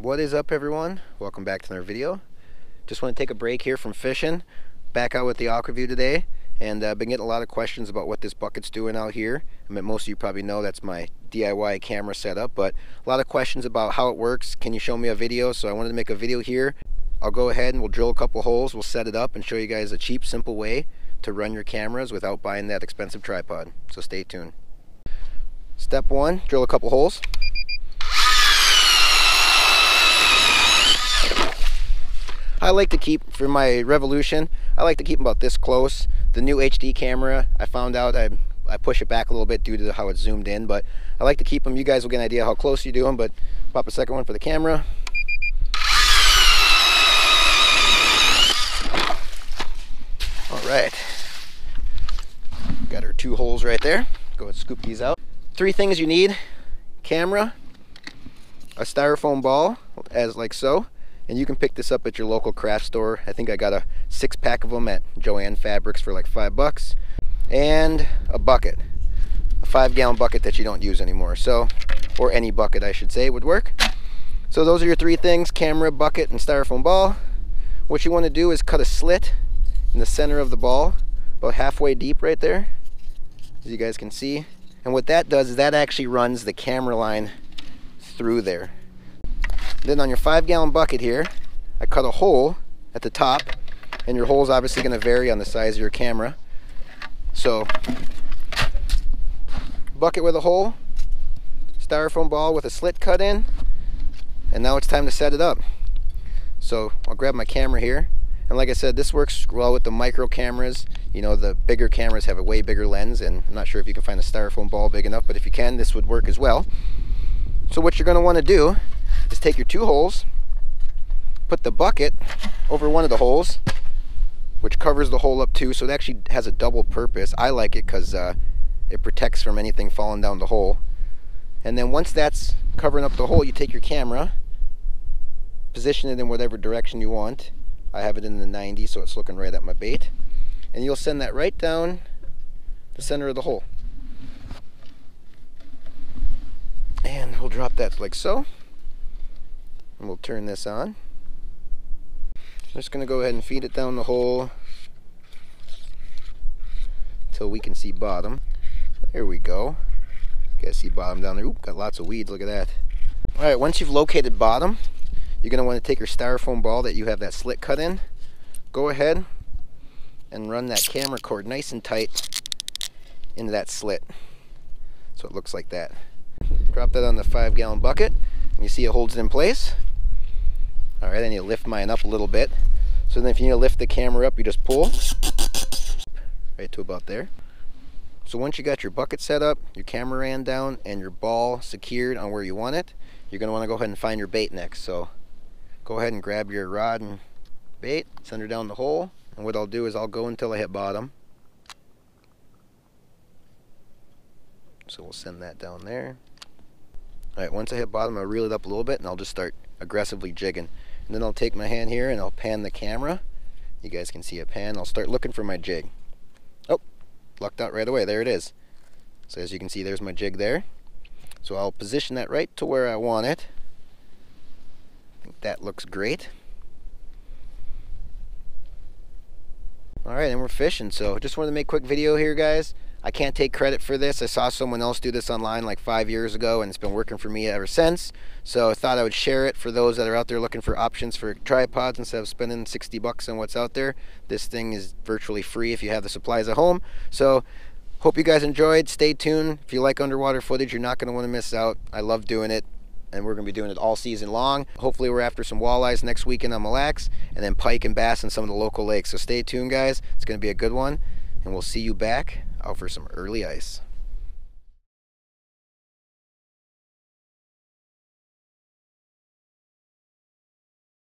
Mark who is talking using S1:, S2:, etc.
S1: What is up everyone? Welcome back to another video. Just want to take a break here from fishing. Back out with the Aqua Vu today and I've uh, been getting a lot of questions about what this bucket's doing out here. I mean most of you probably know that's my DIY camera setup but a lot of questions about how it works. Can you show me a video? So I wanted to make a video here. I'll go ahead and we'll drill a couple holes, we'll set it up and show you guys a cheap simple way to run your cameras without buying that expensive tripod. So stay tuned. Step one, drill a couple holes. I like to keep, for my Revolution, I like to keep them about this close. The new HD camera, I found out I, I push it back a little bit due to how it's zoomed in, but I like to keep them. You guys will get an idea how close you do them, but pop a second one for the camera. All right. Got our two holes right there. Go and scoop these out. Three things you need. Camera, a styrofoam ball, as like so, and you can pick this up at your local craft store. I think I got a six pack of them at Joann Fabrics for like five bucks. And a bucket, a five gallon bucket that you don't use anymore. So, or any bucket I should say would work. So those are your three things, camera, bucket, and styrofoam ball. What you want to do is cut a slit in the center of the ball, about halfway deep right there, as you guys can see. And what that does is that actually runs the camera line through there. Then on your five gallon bucket here, I cut a hole at the top and your hole is obviously going to vary on the size of your camera. So bucket with a hole, styrofoam ball with a slit cut in, and now it's time to set it up. So I'll grab my camera here. And like I said, this works well with the micro cameras. You know, the bigger cameras have a way bigger lens, and I'm not sure if you can find a styrofoam ball big enough, but if you can, this would work as well. So what you're going to want to do is take your two holes, put the bucket over one of the holes, which covers the hole up too, so it actually has a double purpose. I like it because uh, it protects from anything falling down the hole. And then once that's covering up the hole, you take your camera, position it in whatever direction you want. I have it in the 90, so it's looking right at my bait. And you'll send that right down the center of the hole. And we'll drop that like so and we'll turn this on. I'm just going to go ahead and feed it down the hole until we can see bottom. There we go. Guys see bottom down there. Oop, got lots of weeds. Look at that. All right, once you've located bottom, you're want to take your styrofoam ball that you have that slit cut in. Go ahead and run that camera cord nice and tight into that slit. So it looks like that. Drop that on the five gallon bucket and you see it holds it in place. All right, need to lift mine up a little bit. So then if you need to lift the camera up, you just pull right to about there. So once you got your bucket set up, your camera ran down, and your ball secured on where you want it, you're going to want to go ahead and find your bait next. So go ahead and grab your rod and bait, send her down the hole, and what I'll do is I'll go until I hit bottom. So we'll send that down there. Alright, once I hit bottom, I'll reel it up a little bit, and I'll just start aggressively jigging. And then I'll take my hand here and I'll pan the camera. You guys can see a pan. I'll start looking for my jig. Oh, lucked out right away. There it is. So as you can see, there's my jig there. So I'll position that right to where I want it. I think that looks great. Alright, and we're fishing. So just wanted to make a quick video here, guys. I can't take credit for this. I saw someone else do this online like five years ago and it's been working for me ever since. So I thought I would share it for those that are out there looking for options for tripods instead of spending 60 bucks on what's out there. This thing is virtually free if you have the supplies at home. So hope you guys enjoyed. Stay tuned. If you like underwater footage, you're not going to want to miss out. I love doing it and we're going to be doing it all season long. Hopefully we're after some walleyes next weekend on Mille Lacs and then pike and bass in some of the local lakes. So stay tuned guys. It's going to be a good one and we'll see you back out for some early ice.